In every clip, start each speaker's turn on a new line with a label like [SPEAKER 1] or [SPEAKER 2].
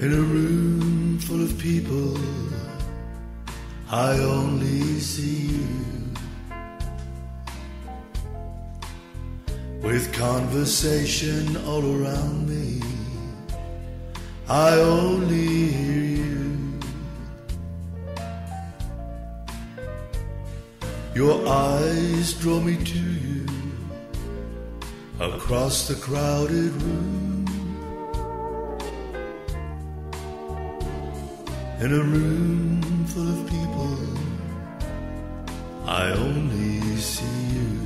[SPEAKER 1] In a room full of people, I only see you. With conversation all around me, I only hear you. Your eyes draw me to you across the crowded room. In a room full of people, I only see you.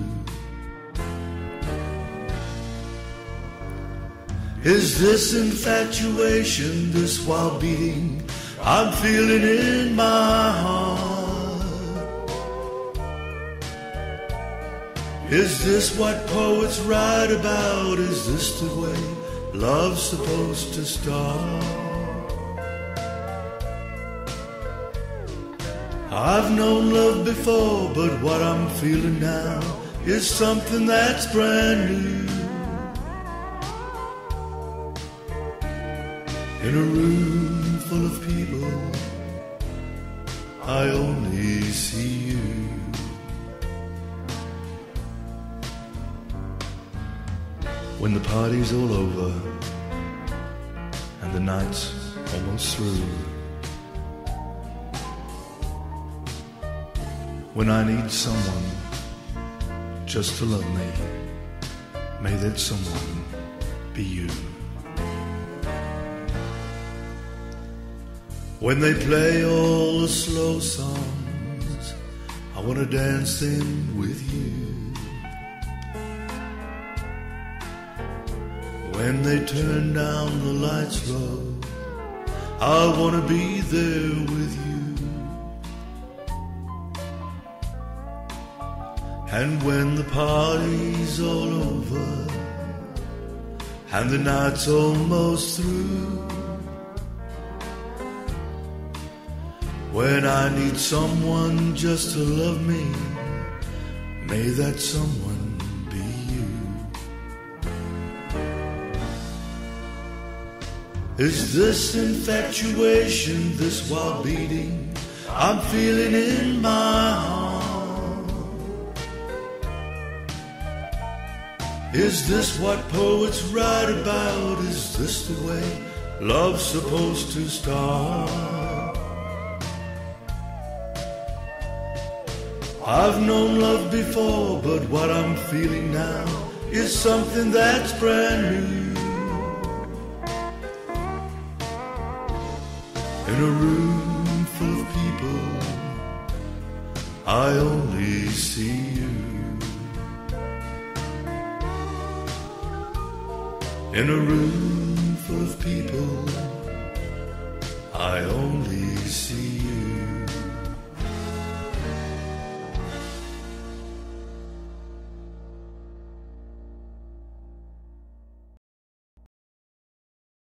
[SPEAKER 1] Is this infatuation, this wild beating I'm feeling in my heart? Is this what poets write about? Is this the way love's supposed to start? I've known love before, but what I'm feeling now is something that's brand new. In a room full of people, I only see you. When the party's all over and the night's almost through. When I need someone just to love me. May that someone be you. When they play all the slow songs, I want to dance them with you. When they turn down the lights low, I want to be there with you. And when the party's all over and the night's almost through, when I need someone just to love me, may that someone be you. Is this infatuation, this wild beating I'm feeling in my heart? Is this what poets write about? Is this the way love's supposed to start? I've known love before, but what I'm feeling now is something that's brand new. In a room full of people, I only see you. In a room full of people, I only